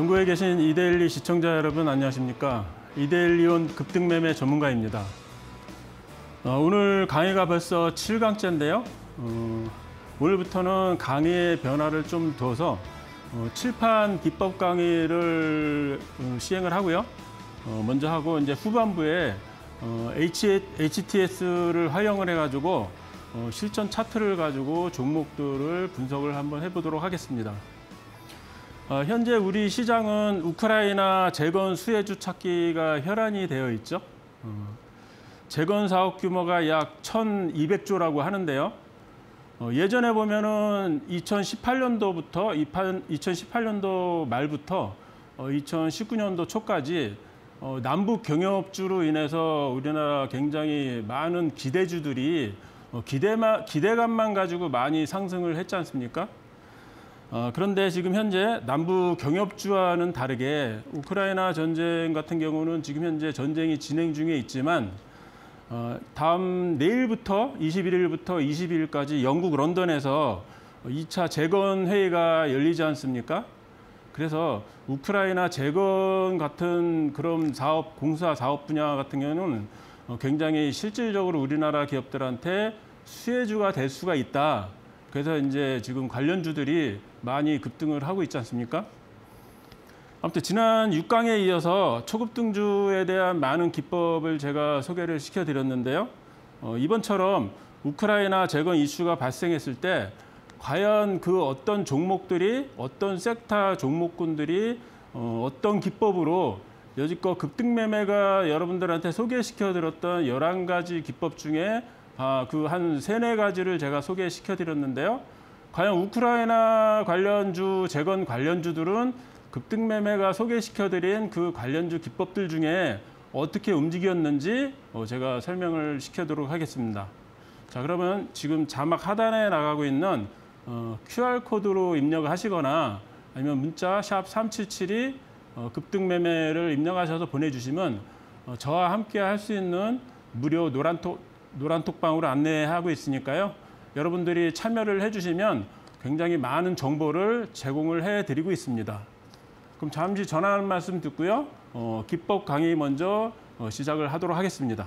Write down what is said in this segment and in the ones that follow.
전국에 계신 이데일리 시청자 여러분 안녕하십니까? 이데일리온 급등매매 전문가입니다. 어, 오늘 강의가 벌써 7강째인데요. 어, 오늘부터는 강의의 변화를 좀 둬서 어, 칠판 기법 강의를 어, 시행을 하고요. 어, 먼저 하고 이제 후반부에 HTS를 활용을 해가지고 어, 실전 차트를 가지고 종목들을 분석을 한번 해보도록 하겠습니다. 어, 현재 우리 시장은 우크라이나 재건 수혜주 찾기가 혈안이 되어 있죠. 어, 재건 사업 규모가 약 1,200조라고 하는데요. 어, 예전에 보면은 2018년도부터 2018년도 말부터 어, 2019년도 초까지 어, 남북 경협주로 인해서 우리나라 굉장히 많은 기대주들이 어, 기대만 기대감만 가지고 많이 상승을 했지 않습니까? 어, 그런데 지금 현재 남북 경협주와는 다르게 우크라이나 전쟁 같은 경우는 지금 현재 전쟁이 진행 중에 있지만 어, 다음 내일부터 21일부터 22일까지 영국 런던에서 2차 재건 회의가 열리지 않습니까? 그래서 우크라이나 재건 같은 그런 사업, 공사 사업 분야 같은 경우는 어, 굉장히 실질적으로 우리나라 기업들한테 수혜주가 될 수가 있다. 그래서 이제 지금 관련주들이 많이 급등을 하고 있지 않습니까? 아무튼 지난 6강에 이어서 초급등주에 대한 많은 기법을 제가 소개를 시켜드렸는데요. 어, 이번처럼 우크라이나 재건 이슈가 발생했을 때 과연 그 어떤 종목들이 어떤 섹터 종목군들이 어, 어떤 기법으로 여지껏 급등 매매가 여러분들한테 소개시켜드렸던 11가지 기법 중에 아, 그한 세네 가지를 제가 소개시켜드렸는데요. 과연 우크라이나 관련주, 재건 관련주들은 급등 매매가 소개시켜드린 그 관련주 기법들 중에 어떻게 움직였는지 어, 제가 설명을 시켜도록 하겠습니다. 자, 그러면 지금 자막 하단에 나가고 있는 어, QR코드로 입력하시거나 아니면 문자 샵 377이 어, 급등 매매를 입력하셔서 보내주시면 어, 저와 함께 할 수 있는 무료 노란톡, 노란톡방으로 안내하고 있으니까요. 여러분들이 참여를 해주시면 굉장히 많은 정보를 제공을 해드리고 있습니다. 그럼 잠시 전하는 말씀 듣고요. 어, 기법 강의 먼저 어, 시작을 하도록 하겠습니다.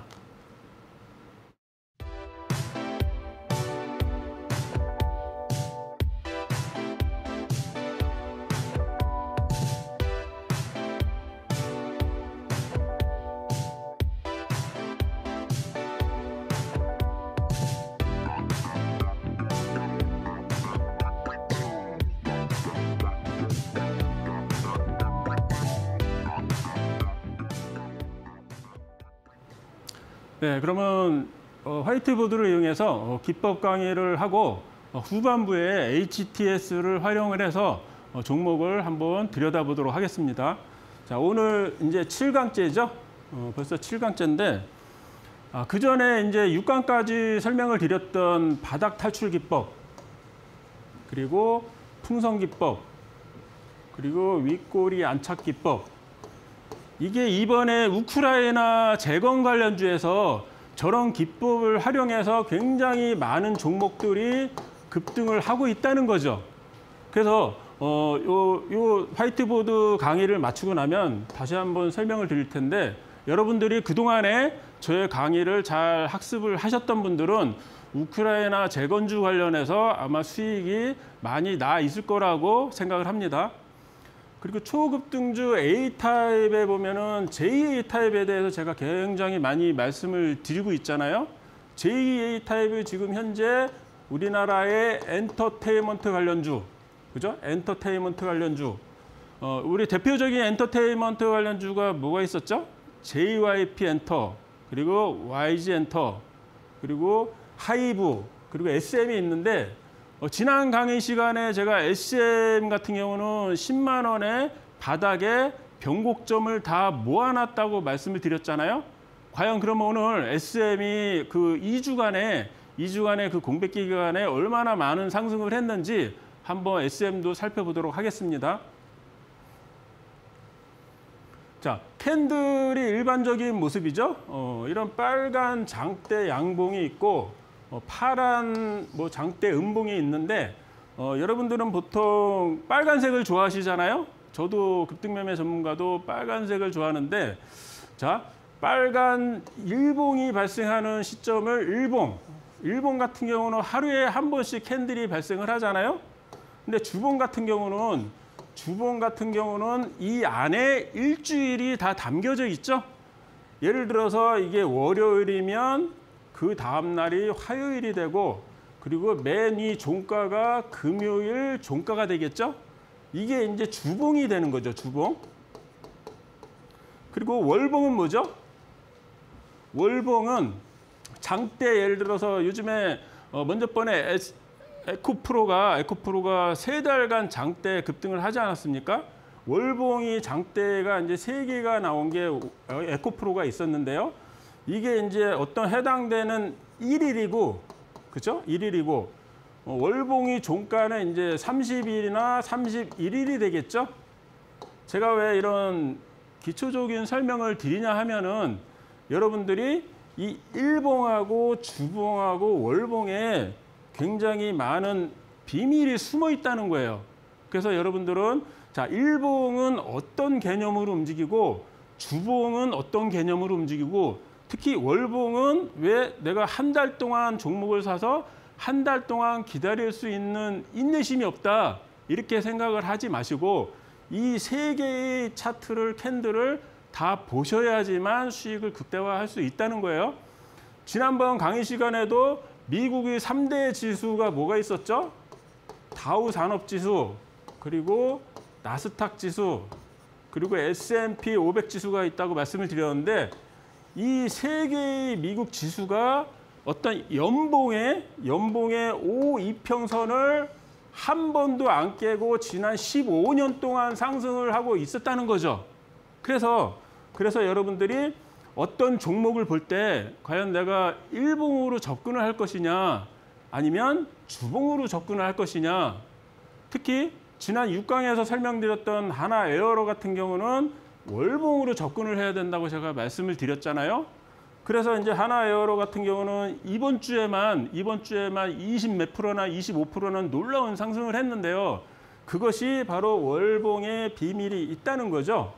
네, 그러면 어, 화이트보드를 이용해서 어, 기법 강의를 하고 어, 후반부에 HTS를 활용을 해서 어, 종목을 한번 들여다보도록 하겠습니다. 자, 오늘 이제 7강째죠. 어, 벌써 7강째인데 아, 그 전에 이제 6강까지 설명을 드렸던 바닥 탈출 기법 그리고 풍선 기법 그리고 윗꼬리 안착 기법 이게 이번에 우크라이나 재건 관련주에서 저런 기법을 활용해서 굉장히 많은 종목들이 급등을 하고 있다는 거죠. 그래서 어, 요, 요 화이트보드 강의를 마치고 나면 다시 한번 설명을 드릴 텐데 여러분들이 그동안에 저의 강의를 잘 학습을 하셨던 분들은 우크라이나 재건주 관련해서 아마 수익이 많이 나 있을 거라고 생각을 합니다. 그리고 초급등주 A타입에 보면은 J-A타입에 대해서 제가 굉장히 많이 말씀을 드리고 있잖아요. J-A타입이 지금 현재 우리나라의 엔터테인먼트 관련주, 그죠? 엔터테인먼트 관련주. 어, 우리 대표적인 엔터테인먼트 관련주가 뭐가 있었죠? JYP 엔터, 그리고 YG 엔터, 그리고 하이브, 그리고 SM이 있는데 어, 지난 강의 시간에 제가 SM 같은 경우는 10만 원에 바닥에 변곡점을 다 모아놨다고 말씀을 드렸잖아요. 과연 그러면 오늘 SM이 그 2주간에 2주간의 그 공백 기간에 얼마나 많은 상승을 했는지 한번 SM도 살펴보도록 하겠습니다. 자, 캔들이 일반적인 모습이죠. 어, 이런 빨간 장대 양봉이 있고 어, 파란 뭐 장대 음봉이 있는데 어, 여러분들은 보통 빨간색을 좋아하시잖아요. 저도 급등매매 전문가도 빨간색을 좋아하는데 자 빨간 일봉이 발생하는 시점을 일봉 일본 같은 경우는 하루에 한 번씩 캔들이 발생을 하잖아요. 근데 주봉 같은 경우는 주봉 같은 경우는 이 안에 일주일이 다 담겨져 있죠. 예를 들어서 이게 월요일이면 그 다음 날이 화요일이 되고 그리고 맨 위 종가가 금요일 종가가 되겠죠. 이게 이제 주봉이 되는 거죠. 주봉. 그리고 월봉은 뭐죠? 월봉은 장대 예를 들어서 요즘에 어 먼저 번에 에코프로가 에코프로가 세 달간 장대 급등을 하지 않았습니까? 월봉이 장대가 이제 세 개가 나온 게 에코프로가 있었는데요. 이게 이제 어떤 해당되는 일일이고 그죠? 일일이고 어, 월봉이 종가는 이제 30일이나 31일이 되겠죠? 제가 왜 이런 기초적인 설명을 드리냐 하면은 여러분들이 이 일봉하고 주봉하고 월봉에 굉장히 많은 비밀이 숨어 있다는 거예요. 그래서 여러분들은 자, 일봉은 어떤 개념으로 움직이고 주봉은 어떤 개념으로 움직이고 특히 월봉은 왜 내가 한 달 동안 종목을 사서 한 달 동안 기다릴 수 있는 인내심이 없다. 이렇게 생각을 하지 마시고 이 세 개의 차트를 캔들을 다 보셔야지만 수익을 극대화할 수 있다는 거예요. 지난번 강의 시간에도 미국의 3대 지수가 뭐가 있었죠? 다우 산업지수, 그리고 나스닥 지수, 그리고 S&P 500 지수가 있다고 말씀을 드렸는데 이 세 개의 미국 지수가 어떤 연봉의 연봉의 5 이평선을 한 번도 안 깨고 지난 15년 동안 상승을 하고 있었다는 거죠. 그래서 그래서 여러분들이 어떤 종목을 볼 때 과연 내가 일봉으로 접근을 할 것이냐 아니면 주봉으로 접근을 할 것이냐 특히 지난 6강에서 설명드렸던 하나 에어로 같은 경우는 월봉으로 접근을 해야 된다고 제가 말씀을 드렸잖아요. 그래서 이제 하나 에어로 같은 경우는 이번 주에만 이번 주에만 20 몇 프로나 25%는 놀라운 상승을 했는데요. 그것이 바로 월봉의 비밀이 있다는 거죠.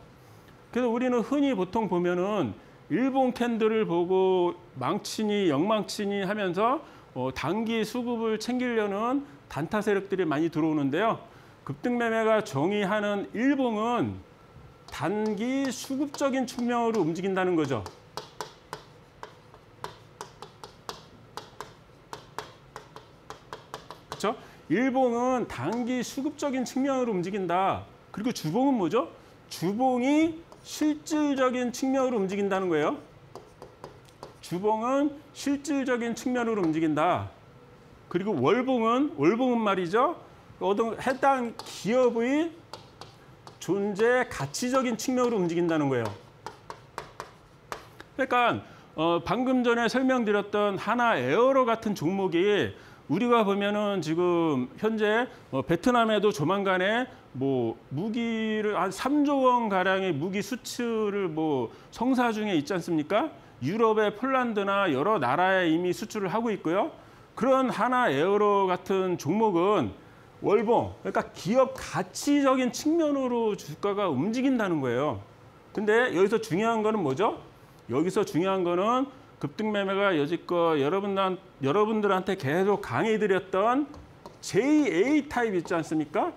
그래서 우리는 흔히 보통 보면은 일본 캔들을 보고 망치니 영망치니 하면서 어, 단기 수급을 챙기려는 단타 세력들이 많이 들어오는데요. 급등 매매가 정의하는 일봉은 단기 수급적인 측면으로 움직인다는 거죠. 그렇죠? 일봉은 단기 수급적인 측면으로 움직인다. 그리고 주봉은 뭐죠? 주봉이 실질적인 측면으로 움직인다는 거예요. 주봉은 실질적인 측면으로 움직인다. 그리고 월봉은 월봉은 말이죠. 어떤 해당 기업의 존재 가치적인 측면으로 움직인다는 거예요. 그러니까 어, 방금 전에 설명드렸던 하나 에어로 같은 종목이 우리가 보면은 지금 현재 어, 베트남에도 조만간에 뭐 무기를 한 3조 원 가량의 무기 수출을 뭐 성사 중에 있지 않습니까? 유럽의 폴란드나 여러 나라에 이미 수출을 하고 있고요. 그런 하나 에어로 같은 종목은 월봉, 그러니까 기업 가치적인 측면으로 주가가 움직인다는 거예요. 근데 여기서 중요한 거는 뭐죠? 여기서 중요한 거는 급등 매매가 여지껏 여러분들, 여러분들한테 계속 강의드렸던 JA 타입 있지 않습니까?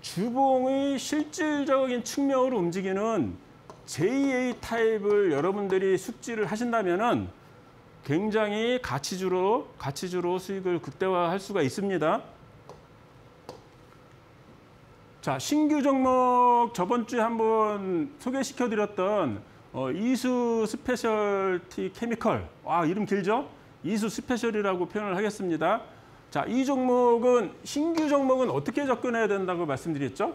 주봉의 실질적인 측면으로 움직이는 JA 타입을 여러분들이 숙지를 하신다면은 굉장히 가치주로 가치주로 수익을 극대화할 수가 있습니다. 자, 신규 종목 저번 주에 한번 소개시켜 드렸던 어, 이수 스페셜티 케미컬. 와, 이름 길죠? 이수 스페셜이라고 표현을 하겠습니다. 자, 이 종목은 신규 종목은 어떻게 접근해야 된다고 말씀드렸죠?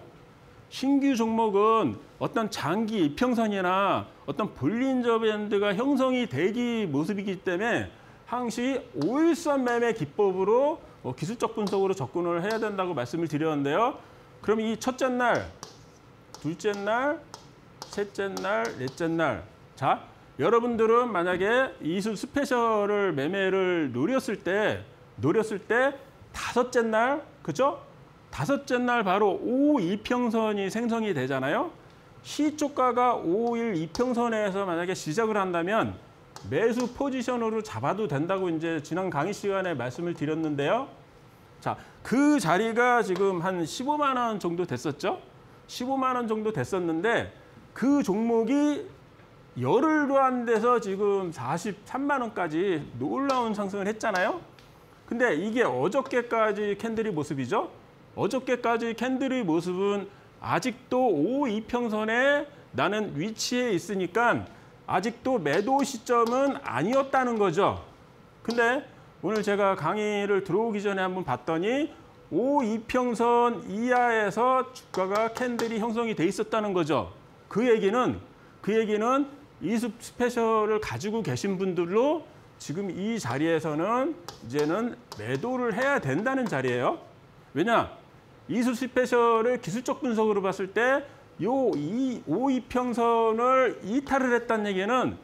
신규 종목은 어떤 장기 이평선이나 어떤 볼린저 밴드가 형성이 되기 모습이기 때문에 항시 5일선 매매 기법으로 어, 기술적 분석으로 접근을 해야 된다고 말씀을 드렸는데요. 그럼 이 첫째 날, 둘째 날, 셋째 날, 넷째 날. 자, 여러분들은 만약에 이수 스페셜을 매매를 노렸을 때 노렸을 때 다섯째 날, 그죠? 다섯째 날 바로 5 이평선이 생성이 되잖아요. 시초가가 5일 이평선에서 만약에 시작을 한다면 매수 포지션으로 잡아도 된다고 이제 지난 강의 시간에 말씀을 드렸는데요. 자, 그 자리가 지금 한 15만 원 정도 됐었죠. 15만 원 정도 됐었는데 그 종목이 열흘도 안 돼서 지금 43만 원까지 놀라운 상승을 했잖아요. 근데 이게 어저께까지 캔들이 모습이죠. 어저께까지 캔들의 모습은 아직도 5 이평선에 나는 위치에 있으니까 아직도 매도 시점은 아니었다는 거죠. 근데 오늘 제가 강의를 들어오기 전에 한번 봤더니 5 이평선 이하에서 주가가 캔들이 형성이 돼 있었다는 거죠. 그 얘기는 그 얘기는 이습 스페셜을 가지고 계신 분들로 지금 이 자리에서는 이제는 매도를 해야 된다는 자리예요. 왜냐? 이수 스페셜을 기술적 분석으로 봤을 때 요이 5이평선을 이탈을 했다는 얘기는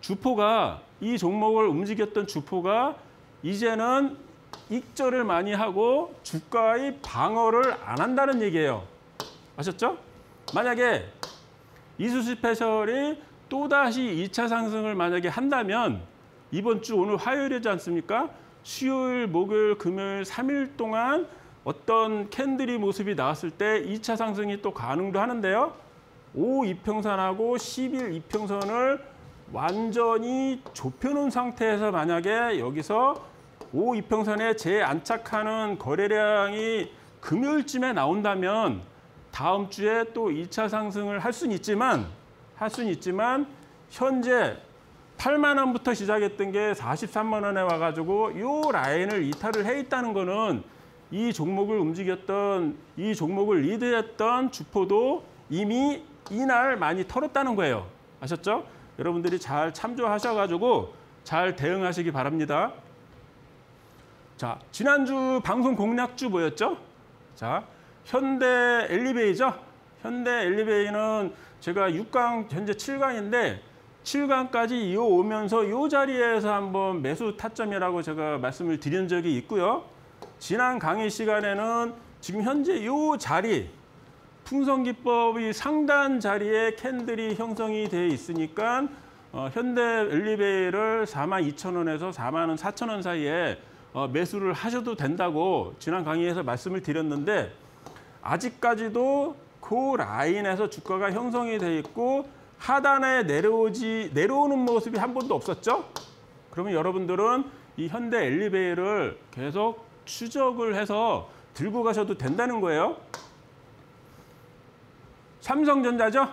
주포가 이 종목을 움직였던 주포가 이제는 익절을 많이 하고 주가의 방어를 안 한다는 얘기예요. 아셨죠? 만약에 이수 스페셜이 또다시 2차 상승을 만약에 한다면 이번 주 오늘 화요일이지 않습니까? 수요일, 목요일, 금요일 3일 동안 어떤 캔들이 모습이 나왔을 때 2차 상승이 또 가능도 하는데요. 5 이평선하고 11 이평선을 완전히 좁혀놓은 상태에서 만약에 여기서 5 이평선에 재안착하는 거래량이 금요일쯤에 나온다면 다음 주에 또 2차 상승을 할 수는 있지만 할 수는 있지만 현재 8만 원부터 시작했던 게 43만 원에 와가지고 이 라인을 이탈을 해 있다는 거는 이 종목을 움직였던 이 종목을 리드했던 주포도 이미 이날 많이 털었다는 거예요. 아셨죠? 여러분들이 잘 참조하셔가지고 잘 대응하시기 바랍니다. 자, 지난주 방송 공략주 뭐였죠? 자, 현대 엘리베이죠? 현대 엘리베이는 제가 6강, 현재 7강인데 7강까지 이어 오면서 이 자리에서 한번 매수 타점이라고 제가 말씀을 드린 적이 있고요. 지난 강의 시간에는 지금 현재 이 자리 풍성기법이 상단 자리에 캔들이 형성이 되어 있으니까 어, 현대 엘리베이를 4만 2천 원에서 4만 원 4천 원 사이에 어, 매수를 하셔도 된다고 지난 강의에서 말씀을 드렸는데 아직까지도 그 라인에서 주가가 형성이 돼 있고 하단에 내려오지 내려오는 모습이 한 번도 없었죠. 그러면 여러분들은 이 현대 엘리베이를 계속 추적을 해서 들고 가셔도 된다는 거예요. 삼성전자죠?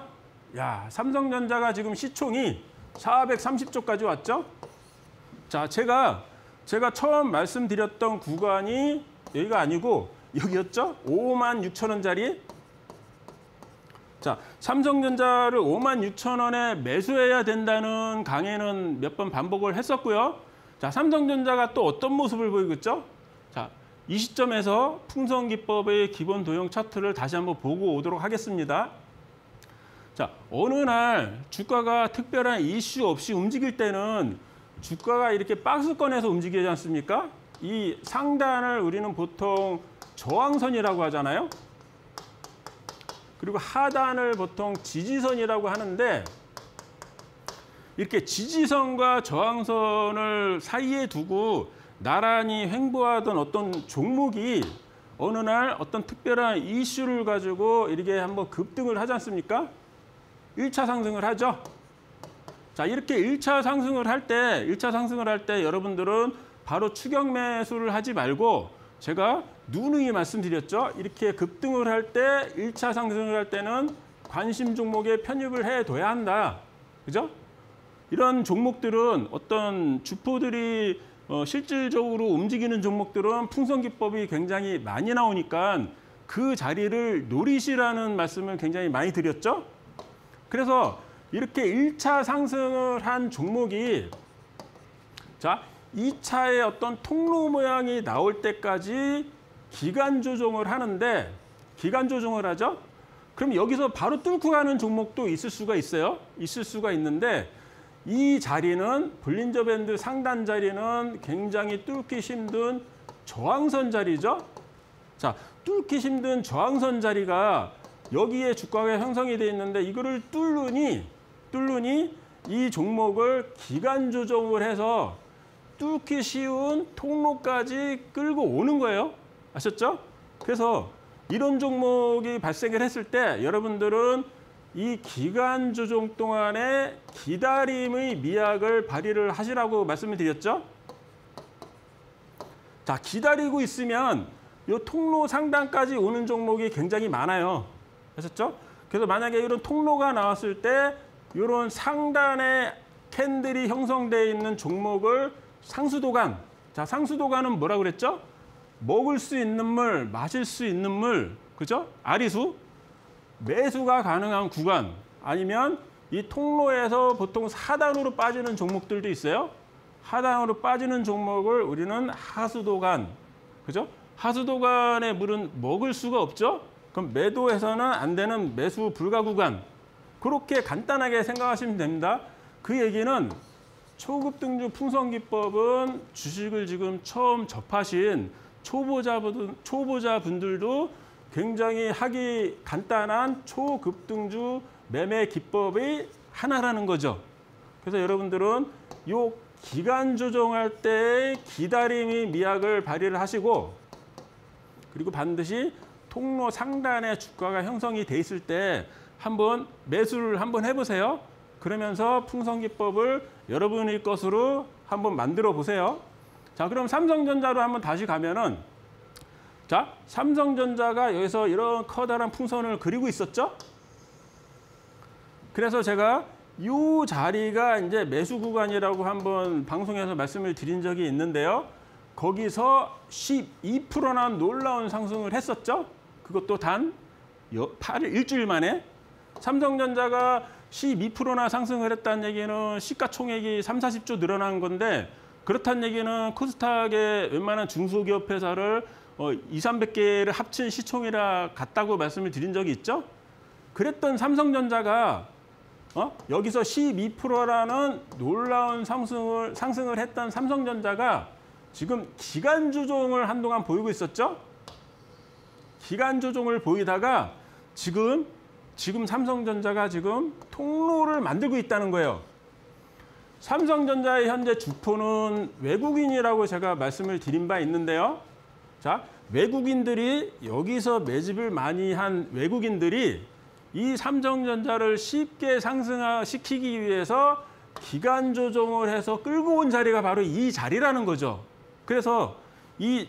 야, 삼성전자가 지금 시총이 430조까지 왔죠? 자, 제가 제가 처음 말씀드렸던 구간이 여기가 아니고 여기였죠? 5만 6천 원짜리. 자, 삼성전자를 5만 6천 원에 매수해야 된다는 강의는 몇 번 반복을 했었고요. 자, 삼성전자가 또 어떤 모습을 보이고 있죠? 자, 이 시점에서 풍성기법의 기본 도형 차트를 다시 한번 보고 오도록 하겠습니다. 자, 어느 날 주가가 특별한 이슈 없이 움직일 때는 주가가 이렇게 박스권에서 움직이지 않습니까? 이 상단을 우리는 보통 저항선이라고 하잖아요. 그리고 하단을 보통 지지선이라고 하는데 이렇게 지지선과 저항선을 사이에 두고 나란히 횡보하던 어떤 종목이 어느 날 어떤 특별한 이슈를 가지고 이렇게 한번 급등을 하지 않습니까? 1차 상승을 하죠. 자, 이렇게 1차 상승을 할 때, 1차 상승을 할 때 여러분들은 바로 추격 매수를 하지 말고 제가 누누이 말씀드렸죠. 이렇게 급등을 할 때, 1차 상승을 할 때는 관심 종목에 편입을 해둬야 한다. 그죠? 이런 종목들은 어떤 주포들이 어, 실질적으로 움직이는 종목들은 풍성기법이 굉장히 많이 나오니까 그 자리를 노리시라는 말씀을 굉장히 많이 드렸죠. 그래서 이렇게 1차 상승을 한 종목이 자 2차의 어떤 통로 모양이 나올 때까지 기간 조정을 하는데 기간 조정을 하죠. 그럼 여기서 바로 뚫고 가는 종목도 있을 수가 있어요. 있을 수가 있는데 이 자리는 볼린저 밴드 상단 자리는 굉장히 뚫기 힘든 저항선 자리죠. 자, 뚫기 힘든 저항선 자리가 여기에 주가가 형성이 돼 있는데 이거를 뚫으니 뚫으니 이 종목을 기간 조정을 해서 뚫기 쉬운 통로까지 끌고 오는 거예요. 아셨죠? 그래서 이런 종목이 발생을 했을 때 여러분들은 이 기간 조정 동안에 기다림의 미학을 발휘를 하시라고 말씀을 드렸죠. 자, 기다리고 있으면 이 통로 상단까지 오는 종목이 굉장히 많아요. 아셨죠? 그래서 만약에 이런 통로가 나왔을 때 이런 상단에 캔들이 형성되어 있는 종목을 상수도간. 자, 상수도간은 뭐라 그랬죠? 먹을 수 있는 물, 마실 수 있는 물, 그죠? 아리수, 매수가 가능한 구간 아니면 이 통로에서 보통 하단으로 빠지는 종목들도 있어요. 하단으로 빠지는 종목을 우리는 하수도간, 그죠? 하수도간의 물은 먹을 수가 없죠? 그럼 매도해서는 안 되는 매수 불가 구간. 그렇게 간단하게 생각하시면 됩니다. 그 얘기는 초급 등주 풍선 기법은 주식을 지금 처음 접하신 초보자분 초보자분들도 굉장히 하기 간단한 초급등주 매매 기법의 하나라는 거죠. 그래서 여러분들은 요 기간 조정할 때 기다림이 미학을 발휘를 하시고 그리고 반드시 통로 상단에 주가가 형성이 돼 있을 때 한번 매수를 한번 해보세요. 그러면서 풍성기법을 여러분의 것으로 한번 만들어 보세요. 자, 그럼 삼성전자로 한번 다시 가면은 자, 삼성전자가 여기서 이런 커다란 풍선을 그리고 있었죠? 그래서 제가 이 자리가 이제 매수 구간이라고 한번 방송에서 말씀을 드린 적이 있는데요. 거기서 12%나 놀라운 상승을 했었죠. 그것도 단 8일, 일주일 만에. 삼성전자가 12%나 상승을 했다는 얘기는 시가총액이 3, 40조 늘어난 건데 그렇다는 얘기는 코스닥의 웬만한 중소기업 회사를 어, 2, 300개를 합친 시총이라 같다고 말씀을 드린 적이 있죠. 그랬던 삼성전자가 어? 여기서 12%라는 놀라운 상승을, 상승을 했던 삼성전자가 지금 기간 조정을 한동안 보이고 있었죠. 기간 조정을 보이다가 지금 지금 삼성전자가 지금 통로를 만들고 있다는 거예요. 삼성전자의 현재 주포는 외국인이라고 제가 말씀을 드린 바 있는데요. 자, 외국인들이 여기서 매집을 많이 한 외국인들이 이 삼성전자를 쉽게 상승시키기 위해서 기간 조정을 해서 끌고 온 자리가 바로 이 자리라는 거죠. 그래서 이,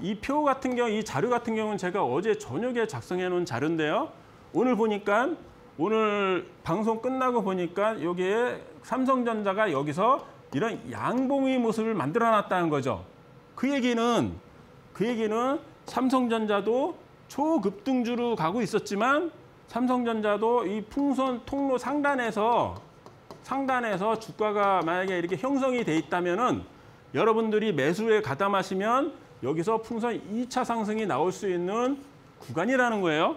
이 표 같은 경우, 이 자료 같은 경우는 제가 어제 저녁에 작성해 놓은 자료인데요. 오늘 보니까 오늘 방송 끝나고 보니까 여기에 삼성전자가 여기서 이런 양봉의 모습을 만들어 놨다는 거죠. 그 얘기는 그 얘기는 삼성전자도 초급등주로 가고 있었지만 삼성전자도 이 풍선 통로 상단에서 상단에서 주가가 만약에 이렇게 형성이 돼 있다면은 여러분들이 매수에 가담하시면 여기서 풍선 2차 상승이 나올 수 있는 구간이라는 거예요.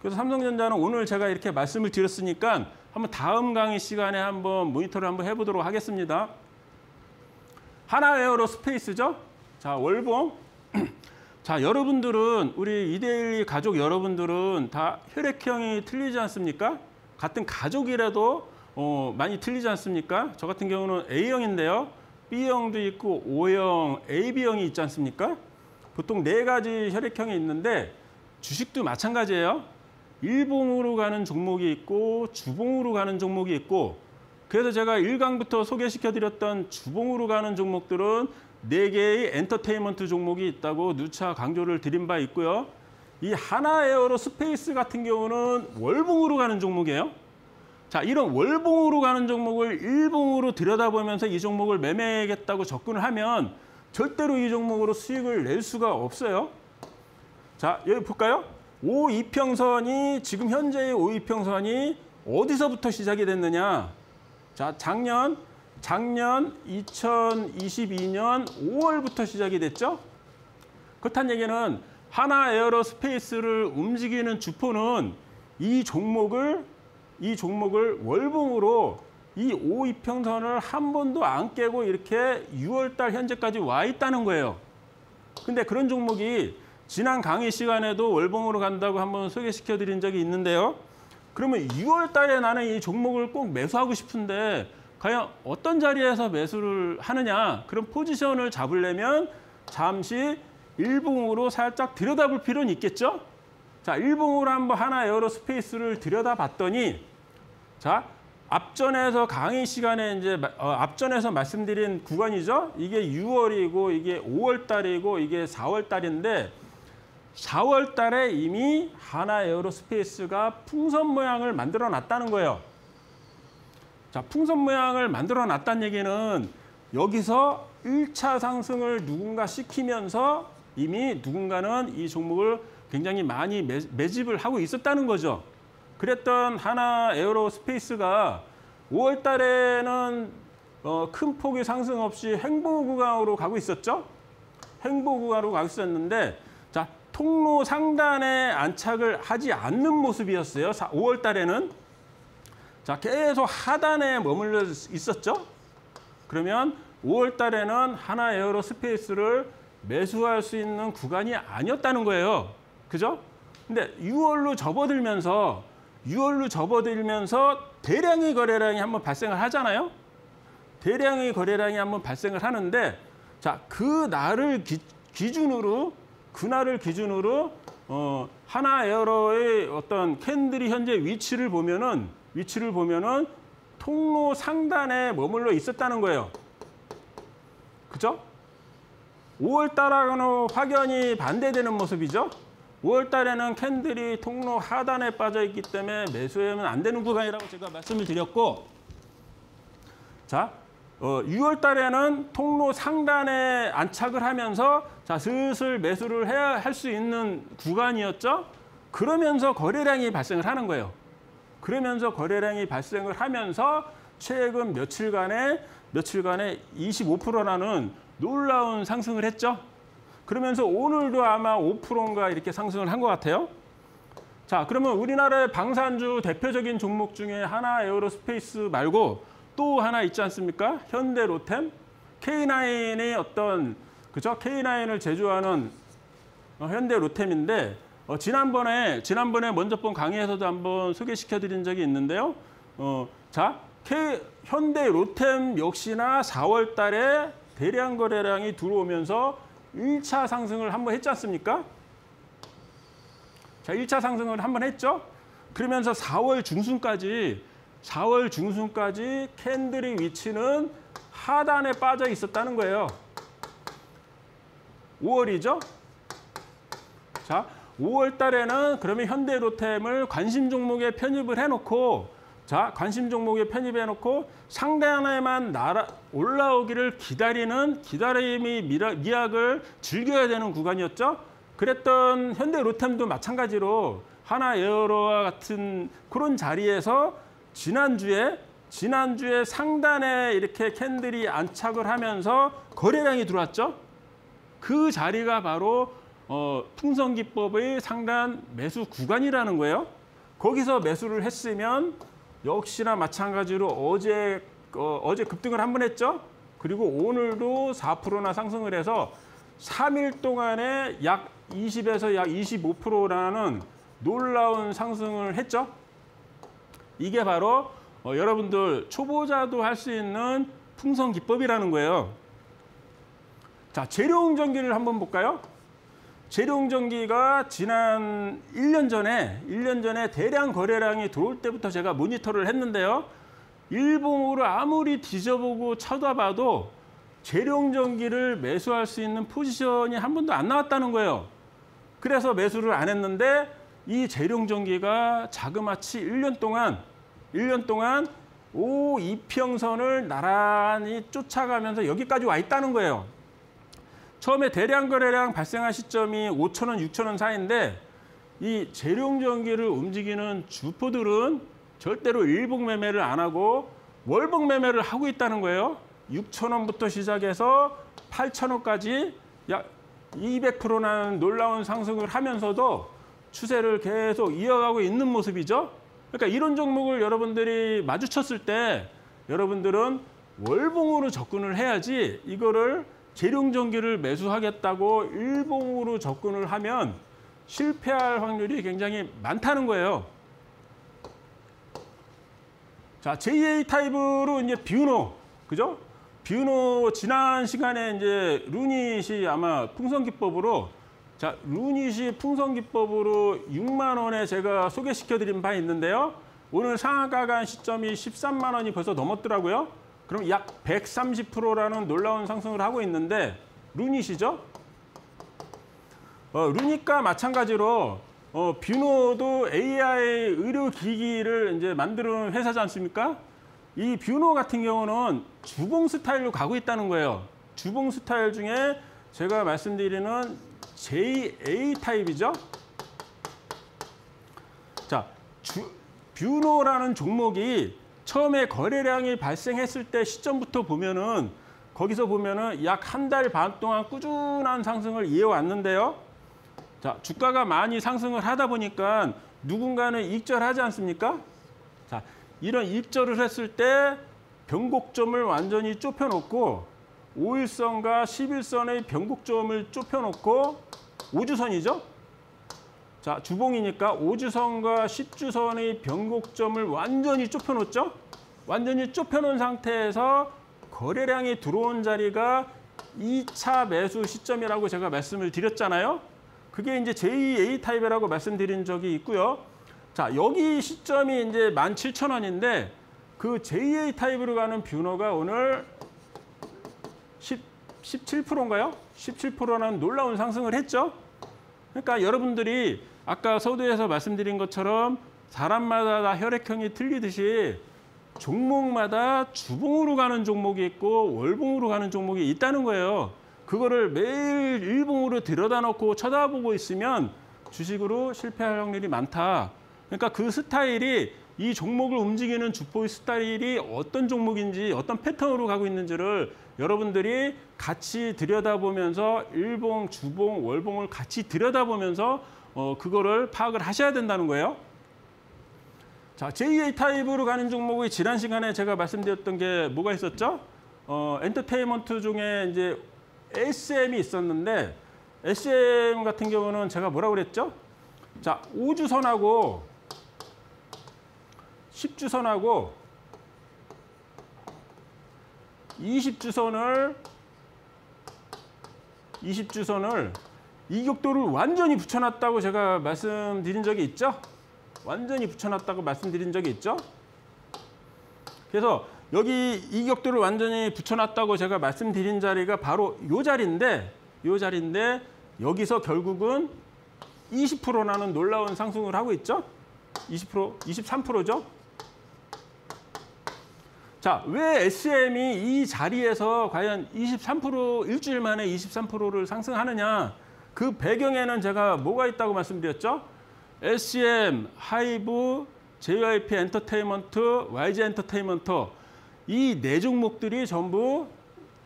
그래서 삼성전자는 오늘 제가 이렇게 말씀을 드렸으니까 한번 다음 강의 시간에 한번 모니터를 한번 해보도록 하겠습니다. 하나에어로 스페이스죠. 자, 월봉. 자, 여러분들은 우리 이데일리 가족 여러분들은 다 혈액형이 틀리지 않습니까? 같은 가족이라도 어, 많이 틀리지 않습니까? 저 같은 경우는 A형인데요. B형도 있고 O형, AB형이 있지 않습니까? 보통 네 가지 혈액형이 있는데 주식도 마찬가지예요. 일봉으로 가는 종목이 있고 주봉으로 가는 종목이 있고 그래서 제가 1강부터 소개시켜 드렸던 주봉으로 가는 종목들은 4개의 엔터테인먼트 종목이 있다고 누차 강조를 드린 바 있고요. 이 한화에어로스페이스 같은 경우는 월봉으로 가는 종목이에요. 자, 이런 월봉으로 가는 종목을 일봉으로 들여다보면서 이 종목을 매매하겠다고 접근을 하면 절대로 이 종목으로 수익을 낼 수가 없어요. 자, 여기 볼까요? 5이평선이 지금 현재의 5이평선이 어디서부터 시작이 됐느냐? 자, 작년 작년 2022년 5월부터 시작이 됐죠. 그렇다는 얘기는 하나 에어로스페이스를 움직이는 주포는 이 종목을 이 종목을 월봉으로 이 5 이평선을 한 번도 안 깨고 이렇게 6월 달 현재까지 와 있다는 거예요. 근데 그런 종목이 지난 강의 시간에도 월봉으로 간다고 한번 소개시켜 드린 적이 있는데요. 그러면 6월 달에 나는 이 종목을 꼭 매수하고 싶은데 과연 어떤 자리에서 매수를 하느냐 그런 포지션을 잡으려면 잠시 일봉으로 살짝 들여다볼 필요는 있겠죠? 자, 일봉으로 한번 하나 에어로스페이스를 들여다봤더니 자, 앞전에서 강의 시간에 이제 어, 앞전에서 말씀드린 구간이죠. 이게 6월이고 이게 5월 달이고 이게 4월 달인데 4월 달에 이미 한화에어로스페이스가 풍선 모양을 만들어 놨다는 거예요. 자, 풍선 모양을 만들어 놨다는 얘기는 여기서 1차 상승을 누군가 시키면서 이미 누군가는 이 종목을 굉장히 많이 매, 매집을 하고 있었다는 거죠. 그랬던 한화에어로스페이스가 5월 달에는 어, 큰 폭의 상승 없이 횡보 구간으로 가고 있었죠. 행보 구간으로 가고 있었는데 자 통로 상단에 안착을 하지 않는 모습이었어요. 5월 달에는 자 계속 하단에 머물러 있었죠. 그러면 5월 달에는 하나 에어로스페이스를 매수할 수 있는 구간이 아니었다는 거예요. 그죠? 근데 6월로 접어들면서 6월로 접어들면서 대량의 거래량이 한번 발생을 하잖아요. 대량의 거래량이 한번 발생을 하는데 자, 그 날을 기, 기준으로 그날을 기준으로 어, 하나 에어로의 어떤 캔들이 현재 위치를 보면은 위치를 보면은 통로 상단에 머물러 있었다는 거예요. 그죠? 5월 달하고는 확연히 반대되는 모습이죠. 5월 달에는 캔들이 통로 하단에 빠져 있기 때문에 매수하면 안 되는 구간이라고 제가 말씀을 드렸고 자, 어, 6월 달에는 통로 상단에 안착을 하면서 자, 슬슬 매수를 해야 할 수 있는 구간이었죠. 그러면서 거래량이 발생을 하는 거예요. 그러면서 거래량이 발생을 하면서 최근 며칠간에 며칠간에 25%라는 놀라운 상승을 했죠. 그러면서 오늘도 아마 5%인가 이렇게 상승을 한 것 같아요. 자, 그러면 우리나라의 방산주 대표적인 종목 중에 한화 에어로스페이스 말고 또 하나 있지 않습니까? 현대 로템, K9의 어떤 그죠? K9을 제조하는 어, 현대 로템인데 어, 지난번에 지난번에 먼저 본 강의에서도 한번 소개시켜 드린 적이 있는데요. 어, 자, K, 현대 로템 역시나 4월 달에 대량 거래량이 들어오면서 1차 상승을 한번 했지 않습니까? 자, 1차 상승을 한번 했죠. 그러면서 4월 중순까지 4월 중순까지 캔들의 위치는 하단에 빠져 있었다는 거예요. 5월이죠. 자, 5월 달에는 그러면 현대로템을 관심 종목에 편입을 해놓고 자, 관심 종목에 편입해 놓고 상단에만 날아 올라오기를 기다리는 기다림의 미학을 즐겨야 되는 구간이었죠. 그랬던 현대 로템도 마찬가지로 하나 에어로와 같은 그런 자리에서 지난주에 지난주에 상단에 이렇게 캔들이 안착을 하면서 거래량이 들어왔죠. 그 자리가 바로 어, 풍성기법의 상단 매수 구간이라는 거예요. 거기서 매수를 했으면 역시나 마찬가지로 어제 어, 어제 급등을 한 번 했죠. 그리고 오늘도 4%나 상승을 해서 3일 동안에 약 20에서 약 25%라는 놀라운 상승을 했죠. 이게 바로 어, 여러분들 초보자도 할 수 있는 풍선 기법이라는 거예요. 자, 재료용 전기를 한번 볼까요? 재룡전기가 지난 1년 전에 1년 전에 대량 거래량이 들어올 때부터 제가 모니터를 했는데요. 일봉으로 아무리 뒤져보고 쳐다봐도 재룡전기를 매수할 수 있는 포지션이 한 번도 안 나왔다는 거예요. 그래서 매수를 안 했는데 이 재룡전기가 자그마치 1년 동안 1년 동안 오 이평선을 나란히 쫓아가면서 여기까지 와 있다는 거예요. 처음에 대량 거래량 발생한 시점이 5천 원, 6천 원 사이인데 이 재룡 전기를 움직이는 주포들은 절대로 일봉 매매를 안 하고 월봉 매매를 하고 있다는 거예요. 6천 원부터 시작해서 8천 원까지 약 200%라는 놀라운 상승을 하면서도 추세를 계속 이어가고 있는 모습이죠. 그러니까 이런 종목을 여러분들이 마주쳤을 때 여러분들은 월봉으로 접근을 해야지 이거를 재룡전기를 매수하겠다고 일봉으로 접근을 하면 실패할 확률이 굉장히 많다는 거예요. 자, JA 타입으로 이제 뷰노, 그죠? 뷰노 지난 시간에 이제 루닛이 아마 풍선 기법으로 자, 루닛이 풍선 기법으로 6만 원에 제가 소개시켜 드린 바 있는데요. 오늘 상한가 간 시점이 13만 원이 벌써 넘었더라고요. 그럼 약 130%라는 놀라운 상승을 하고 있는데 루닛이죠. 어, 루닛과 마찬가지로 어, 뷰노도 AI 의료기기를 이제 만드는 회사지 않습니까? 이 뷰노 같은 경우는 주봉 스타일로 가고 있다는 거예요. 주봉 스타일 중에 제가 말씀드리는 JA 타입이죠. 자, 주, 뷰노라는 종목이 처음에 거래량이 발생했을 때 시점부터 보면은 거기서 보면은 약 한 달 반 동안 꾸준한 상승을 이어왔는데요. 자, 주가가 많이 상승을 하다 보니까 누군가는 익절하지 않습니까? 자, 이런 익절을 했을 때 변곡점을 완전히 좁혀놓고 5일선과 11선의 변곡점을 좁혀놓고 5주선이죠. 자, 주봉이니까 5주선과 10주선의 변곡점을 완전히 좁혀놓죠. 완전히 좁혀놓은 상태에서 거래량이 들어온 자리가 2차 매수 시점이라고 제가 말씀을 드렸잖아요. 그게 이제 JA 타입이라고 말씀드린 적이 있고요. 자, 여기 시점이 이제 17,000원인데 그 JA 타입으로 가는 뷰노가 오늘 10, 17%인가요? 17%라는 놀라운 상승을 했죠. 그러니까 여러분들이 아까 서두에서 말씀드린 것처럼 사람마다 다 혈액형이 틀리듯이 종목마다 주봉으로 가는 종목이 있고 월봉으로 가는 종목이 있다는 거예요. 그거를 매일 일봉으로 들여다 놓고 쳐다보고 있으면 주식으로 실패할 확률이 많다. 그러니까 그 스타일이 이 종목을 움직이는 주포의 스타일이 어떤 종목인지 어떤 패턴으로 가고 있는지를 여러분들이 같이 들여다보면서 일봉, 주봉, 월봉을 같이 들여다보면서 어, 그거를 파악을 하셔야 된다는 거예요. 자, JA 타입으로 가는 종목이 지난 시간에 제가 말씀드렸던 게 뭐가 있었죠? 어, 엔터테인먼트 중에 이제 SM이 있었는데 SM 같은 경우는 제가 뭐라고 그랬죠? 자, 5주선하고 10주선하고 20주선을 20주선을 이격도를 완전히 붙여놨다고 제가 말씀드린 적이 있죠? 완전히 붙여놨다고 말씀드린 적이 있죠? 그래서 여기 이격도를 완전히 붙여놨다고 제가 말씀드린 자리가 바로 이 자리인데 이 자리인데 여기서 결국은 20%라는 놀라운 상승을 하고 있죠. 20%, 23%죠. 자, 왜 SM이 이 자리에서 과연 23% 일주일 만에 23%를 상승하느냐? 그 배경에는 제가 뭐가 있다고 말씀드렸죠? SM, 하이브, JYP 엔터테인먼트, YG 엔터테인먼트 이 네 종목들이 전부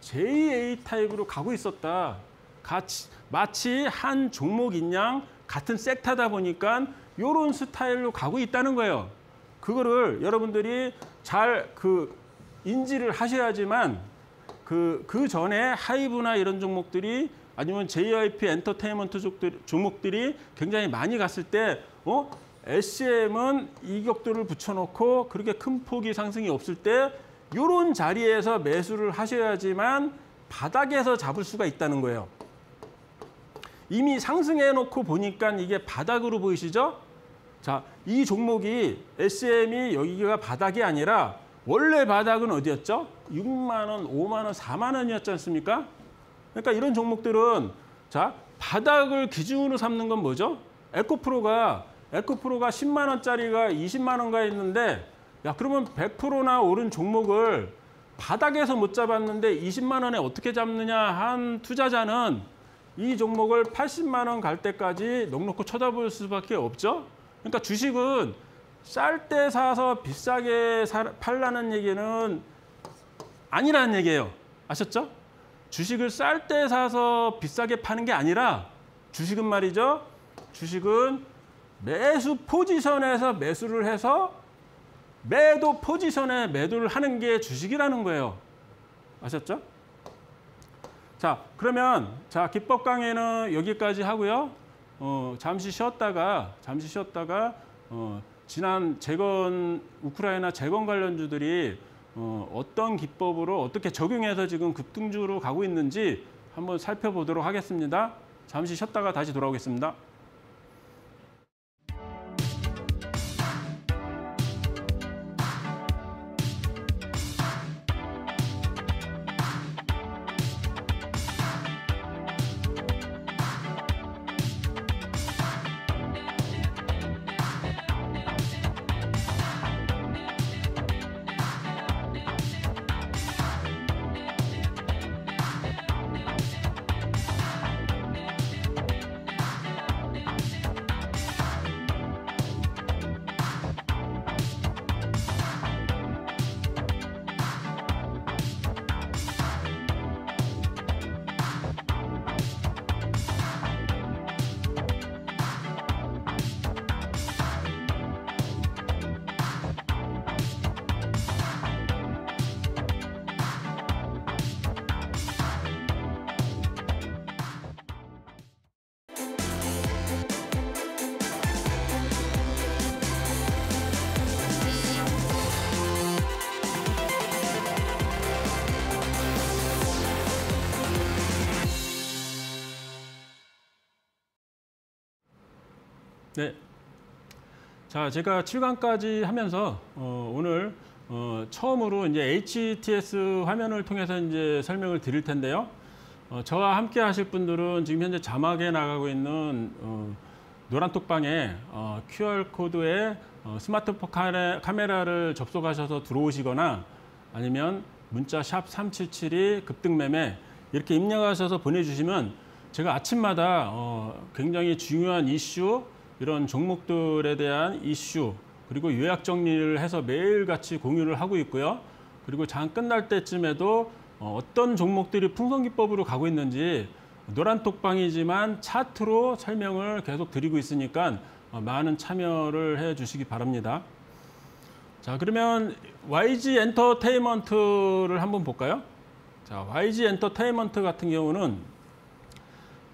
JA 타입으로 가고 있었다. 같이, 마치 한 종목인 양 같은 섹터다 보니까 이런 스타일로 가고 있다는 거예요. 그거를 여러분들이 잘 그 인지를 하셔야지만 그, 그 전에 하이브나 이런 종목들이 아니면 JYP 엔터테인먼트 종목들이 굉장히 많이 갔을 때 어? SM은 이격도를 붙여놓고 그렇게 큰 폭이 상승이 없을 때 이런 자리에서 매수를 하셔야지만 바닥에서 잡을 수가 있다는 거예요. 이미 상승해 놓고 보니까 이게 바닥으로 보이시죠? 자, 이 종목이 SM이 여기가 바닥이 아니라 원래 바닥은 어디였죠? 6만 원, 5만 원, 4만 원이었지 않습니까? 그러니까 이런 종목들은 자, 바닥을 기준으로 삼는 건 뭐죠? 에코프로가 에코프로가 10만 원짜리가 20만 원가 있는데 야, 그러면 100%나 오른 종목을 바닥에서 못 잡았는데 20만 원에 어떻게 잡느냐 한 투자자는 이 종목을 80만 원 갈 때까지 넉넉히 쳐다볼 수밖에 없죠. 그러니까 주식은 쌀 때 사서 비싸게 사, 팔라는 얘기는 아니라는 얘기예요. 아셨죠? 주식을 쌀 때 사서 비싸게 파는 게 아니라 주식은 말이죠. 주식은 매수 포지션에서 매수를 해서 매도 포지션에 매도를 하는 게 주식이라는 거예요. 아셨죠? 자, 그러면 자 기법 강의는 여기까지 하고요. 어, 잠시 쉬었다가 잠시 쉬었다가 어, 지난 재건 우크라이나 재건 관련주들이 어, 어떤 기법으로 어떻게 적용해서 지금 급등주로 가고 있는지 한번 살펴보도록 하겠습니다. 잠시 쉬었다가 다시 돌아오겠습니다. 자, 제가 7강까지 하면서 어, 오늘 어, 처음으로 이제 HTS 화면을 통해서 이제 설명을 드릴 텐데요. 어, 저와 함께 하실 분들은 지금 현재 자막에 나가고 있는 어, 노란 톡방에 어, QR 코드에 어, 스마트폰 카메, 카메라를 접속하셔서 들어오시거나 아니면 문자 샵 377이 급등매매 이렇게 입력하셔서 보내주시면 제가 아침마다 어, 굉장히 중요한 이슈 이런 종목들에 대한 이슈 그리고 요약 정리를 해서 매일같이 공유를 하고 있고요. 그리고 장 끝날 때쯤에도 어, 어떤 종목들이 풍선기법으로 가고 있는지 노란 톡방이지만 차트로 설명을 계속 드리고 있으니까 어, 많은 참여를 해 주시기 바랍니다. 자 그러면 YG 엔터테인먼트를 한번 볼까요? 자 YG 엔터테인먼트 같은 경우는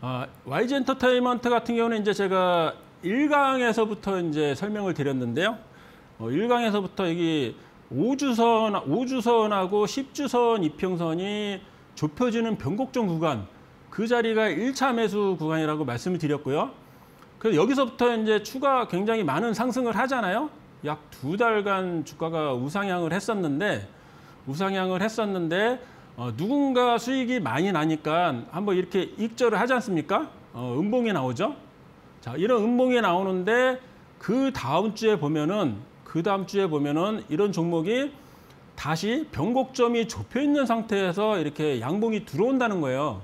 어, YG 엔터테인먼트 같은 경우는 이제 제가 1강에서부터 이제 설명을 드렸는데요. 어, 1강에서부터 여기 5주선, 5주선하고 10주선 이평선이 좁혀지는 변곡점 구간, 그 자리가 1차 매수 구간이라고 말씀을 드렸고요. 그래서 여기서부터 이제 추가 굉장히 많은 상승을 하잖아요. 약 두 달간 주가가 우상향을 했었는데, 우상향을 했었는데, 어, 누군가 수익이 많이 나니까 한번 이렇게 익절을 하지 않습니까? 어, 음봉이 나오죠. 자, 이런 음봉이 나오는데 그 다음 주에 보면은 그 다음 주에 보면은 이런 종목이 다시 변곡점이 좁혀 있는 상태에서 이렇게 양봉이 들어온다는 거예요.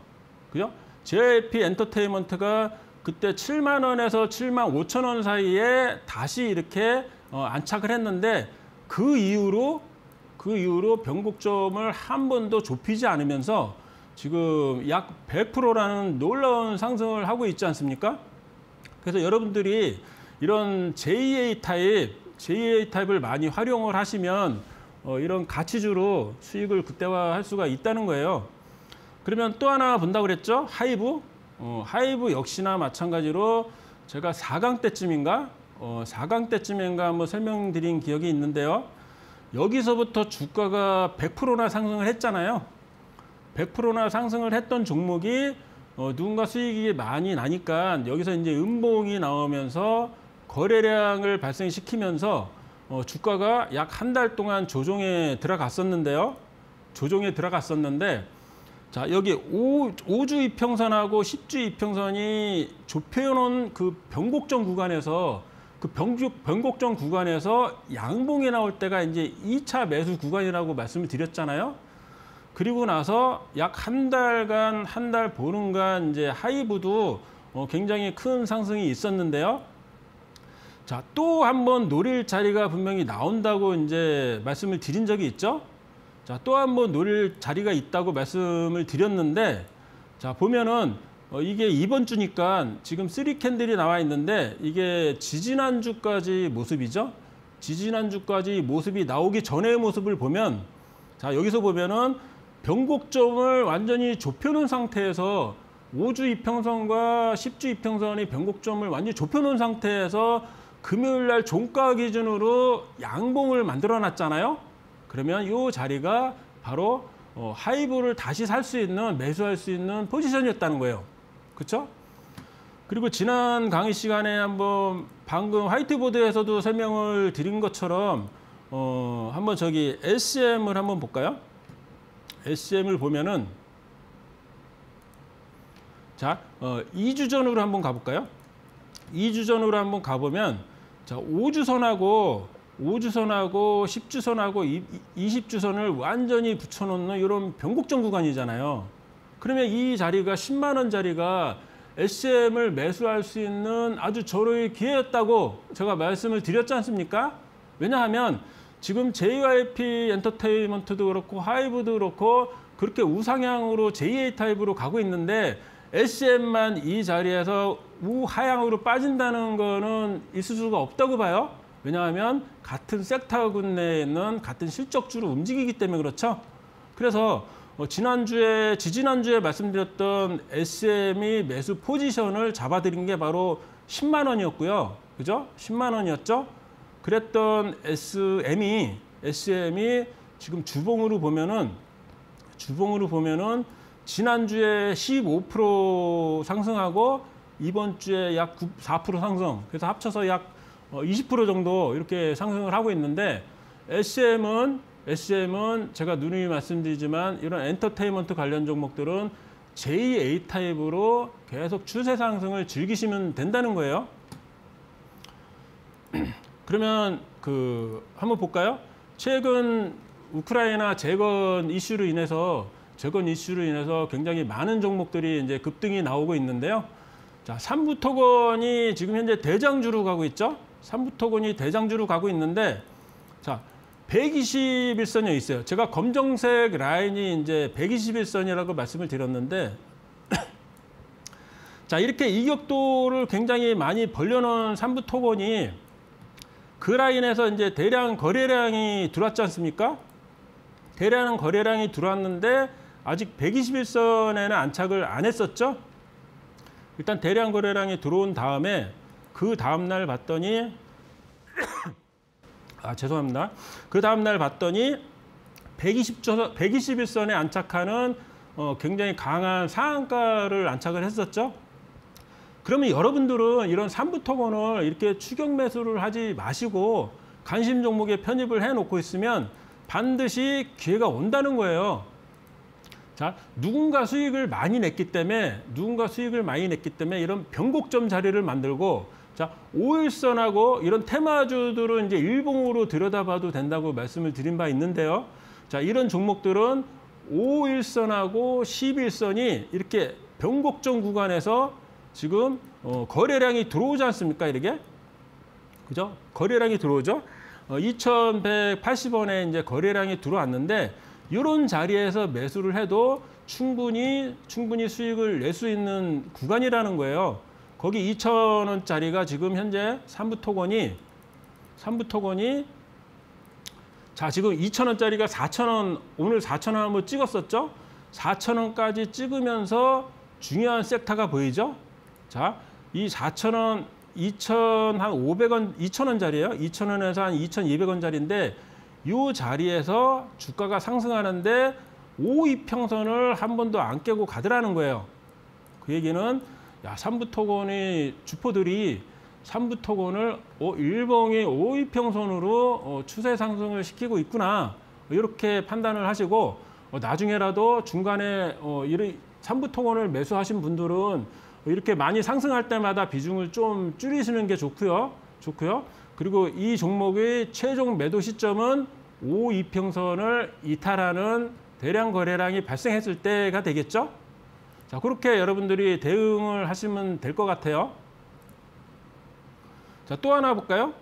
그죠? JYP 엔터테인먼트가 그때 7만 원에서 7만 5천 원 사이에 다시 이렇게 어, 안착을 했는데 그 이후로 그 이후로 변곡점을 한 번도 좁히지 않으면서 지금 약 100%라는 놀라운 상승을 하고 있지 않습니까? 그래서 여러분들이 이런 JA 타입, JA 타입을 많이 활용을 하시면 어, 이런 가치주로 수익을 극대화할 수가 있다는 거예요. 그러면 또 하나 본다고 그랬죠? 하이브. 어, 하이브 역시나 마찬가지로 제가 4강 때쯤인가? 어, 4강 때쯤인가 한번 설명드린 기억이 있는데요. 여기서부터 주가가 100%나 상승을 했잖아요. 100%나 상승을 했던 종목이 어, 누군가 수익이 많이 나니까 여기서 이제 음봉이 나오면서 거래량을 발생시키면서 어, 주가가 약 한 달 동안 조정에 들어갔었는데요. 조정에 들어갔었는데 자 여기 5, 5주 이평선하고 10주 이평선이 좁혀놓은 그 변곡점 구간에서 그 변곡, 변곡점 구간에서 양봉이 나올 때가 이제 2차 매수 구간이라고 말씀을 드렸잖아요. 그리고 나서 약 한 달간 한 달 보름간 이제 하이브도 어, 굉장히 큰 상승이 있었는데요. 자, 또 한 번 노릴 자리가 분명히 나온다고 이제 말씀을 드린 적이 있죠. 자, 또 한 번 노릴 자리가 있다고 말씀을 드렸는데 자, 보면은 어, 이게 이번 주니까 지금 three candle이 나와 있는데 이게 지지난주까지 모습이죠. 지지난주까지 모습이 나오기 전의 모습을 보면 자, 여기서 보면은 변곡점을 완전히 좁혀놓은 상태에서 5주 이평선과 10주 이평선이 변곡점을 완전히 좁혀놓은 상태에서 금요일 날 종가 기준으로 양봉을 만들어 놨잖아요. 그러면 이 자리가 바로 어, 하이브를 다시 살 수 있는 매수할 수 있는 포지션이었다는 거예요. 그렇죠? 그리고 지난 강의 시간에 한번 방금 화이트보드에서도 설명을 드린 것처럼 어, 한번 저기 SM을 한번 볼까요? SM을 보면은 자, 어, 2주 전으로 한번 가볼까요? 2주 전으로 한번 가보면 자, 5주선하고 5주선하고 10주선하고 20주선을 완전히 붙여놓는 이런 변곡점 구간이잖아요. 그러면 이 자리가 10만 원 자리가 SM을 매수할 수 있는 아주 절호의 기회였다고 제가 말씀을 드렸지 않습니까? 왜냐하면 지금 JYP 엔터테인먼트도 그렇고 하이브도 그렇고 그렇게 우상향으로 JA 타입으로 가고 있는데 SM만 이 자리에서 우하향으로 빠진다는 거는 있을 수가 없다고 봐요. 왜냐하면 같은 섹터군 내에 있는 같은 실적주로 움직이기 때문에 그렇죠. 그래서 어, 지난주에 지지난주에 말씀드렸던 SM이 매수 포지션을 잡아드린 게 바로 10만 원이었고요. 그죠? 10만 원이었죠? 그랬던 SM이 SM이 지금 주봉으로 보면은 주봉으로 보면은 지난주에 15% 상승하고 이번 주에 약 4% 상승. 그래서 합쳐서 약 20% 어, 정도 이렇게 상승을 하고 있는데 SM은 SM은 제가 누누이 말씀드리지만 이런 엔터테인먼트 관련 종목들은 J-A 타입으로 계속 추세 상승을 즐기시면 된다는 거예요. 그러면 그 한번 볼까요? 최근 우크라이나 재건 이슈로 인해서 재건 이슈로 인해서 굉장히 많은 종목들이 이제 급등이 나오고 있는데요. 자, 삼부토건이 지금 현재 대장주로 가고 있죠. 삼부토건이 대장주로 가고 있는데 자, 121선이 있어요. 제가 검정색 라인이 이제 121선이라고 말씀을 드렸는데 자 이렇게 이격도를 굉장히 많이 벌려놓은 삼부토건이 그 라인에서 이제 대량 거래량이 들어왔지 않습니까? 대량 거래량이 들어왔는데 아직 121선에는 안착을 안 했었죠. 일단 대량 거래량이 들어온 다음에 그 다음 날 봤더니 아 죄송합니다. 그 다음 날 봤더니 120조, 121선에 안착하는 어, 굉장히 강한 상한가를 안착을 했었죠. 그러면 여러분들은 이런 삼부토건을 이렇게 추격 매수를 하지 마시고 관심 종목에 편입을 해놓고 있으면 반드시 기회가 온다는 거예요. 자, 누군가 수익을 많이 냈기 때문에 누군가 수익을 많이 냈기 때문에 이런 변곡점 자리를 만들고 자, 오일선하고 이런 테마주들은 이제 일봉으로 들여다봐도 된다고 말씀을 드린 바 있는데요. 자, 이런 종목들은 5일선하고 11선이 이렇게 변곡점 구간에서 지금 어, 거래량이 들어오지 않습니까? 이렇게. 그죠? 거래량이 들어오죠? 어, 2,180원에 이제 거래량이 들어왔는데 이런 자리에서 매수를 해도 충분히 충분히 수익을 낼 수 있는 구간이라는 거예요. 거기 2천 원짜리가 지금 현재 삼부토건이 삼부토건이 자 지금 2천 원짜리가 4천 원 오늘 4천 원 한번 찍었었죠. 4천 원까지 찍으면서 중요한 섹터가 보이죠. 자, 이 4천 원 2천 한 500원 2천 원짜리예요. 2천 원에서 한 2,200원짜리인데 이 자리에서 주가가 상승하는데 5이평선을 한 번도 안 깨고 가더라는 거예요. 그 얘기는 야, 삼부토건의 주포들이 삼부토건을 어, 일봉의 오이평선으로 어, 추세 상승을 시키고 있구나. 이렇게 판단을 하시고 어, 나중에라도 중간에 어, 삼부토건을 매수하신 분들은 이렇게 많이 상승할 때마다 비중을 좀 줄이시는 게 좋고요. 좋고요. 그리고 이 종목의 최종 매도 시점은 5 이평선을 이탈하는 대량 거래량이 발생했을 때가 되겠죠. 자, 그렇게 여러분들이 대응을 하시면 될 것 같아요. 자, 또 하나 볼까요?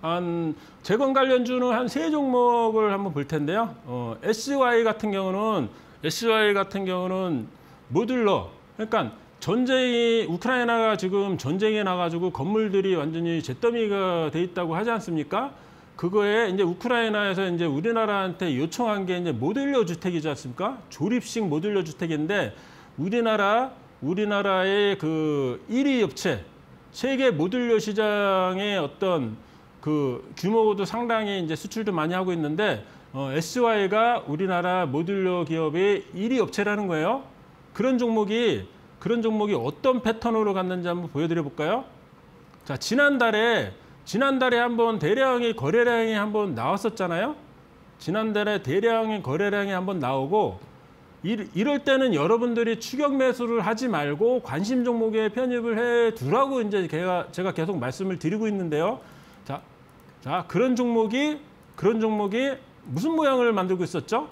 한 재건 관련주는 한 세 종목을 한번 볼 텐데요. 어, SY 같은 경우는 SY 같은 경우는 모듈러 그러니까 전쟁이 우크라이나가 지금 전쟁에 나가지고 건물들이 완전히 잿더미가 돼 있다고 하지 않습니까? 그거에 이제 우크라이나에서 이제 우리나라한테 요청한 게 이제 모듈러 주택이지 않습니까? 조립식 모듈러 주택인데 우리나라 우리나라의 그 1위 업체 세계 모듈러 시장의 어떤 그 규모도 상당히 이제 수출도 많이 하고 있는데 어, SY가 우리나라 모듈러 기업의 1위 업체라는 거예요. 그런 종목이 그런 종목이 어떤 패턴으로 갔는지 한번 보여드려 볼까요? 자 지난달에 지난달에 한번 대량의 거래량이 한번 나왔었잖아요. 지난달에 대량의 거래량이 한번 나오고 이럴 때는 여러분들이 추격 매수를 하지 말고 관심 종목에 편입을 해 두라고 이제 제가, 제가 계속 말씀을 드리고 있는데요. 자, 자, 그런 종목이 그런 종목이 무슨 모양을 만들고 있었죠?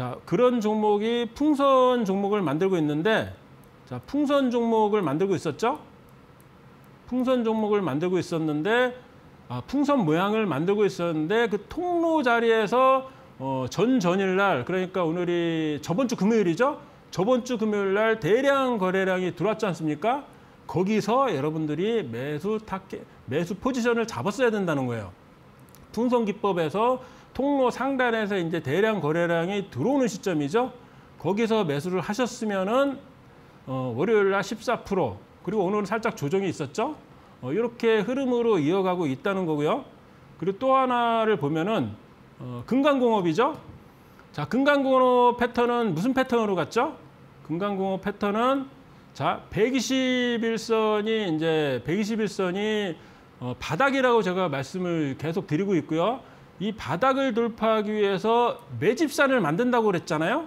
자, 그런 종목이 풍선 종목을 만들고 있는데 자, 풍선 종목을 만들고 있었죠? 풍선 종목을 만들고 있었는데 아, 풍선 모양을 만들고 있었는데 그 통로 자리에서 어, 전 전일 날 그러니까 오늘이 저번 주 금요일이죠. 저번 주 금요일 날 대량 거래량이 들어왔지 않습니까? 거기서 여러분들이 매수 타켓, 매수 포지션을 잡았어야 된다는 거예요. 풍선 기법에서 통로 상단에서 이제 대량 거래량이 들어오는 시점이죠. 거기서 매수를 하셨으면은 어, 월요일 날 14% 그리고 오늘은 살짝 조정이 있었죠. 어, 이렇게 흐름으로 이어가고 있다는 거고요. 그리고 또 하나를 보면은 어, 금강공업이죠. 자, 금강공업 패턴은 무슨 패턴으로 갔죠? 금강공업 패턴은 자, 121선이 이제 121선이 어, 바닥이라고 제가 말씀을 계속 드리고 있고요. 이 바닥을 돌파하기 위해서 매집산을 만든다고 그랬잖아요.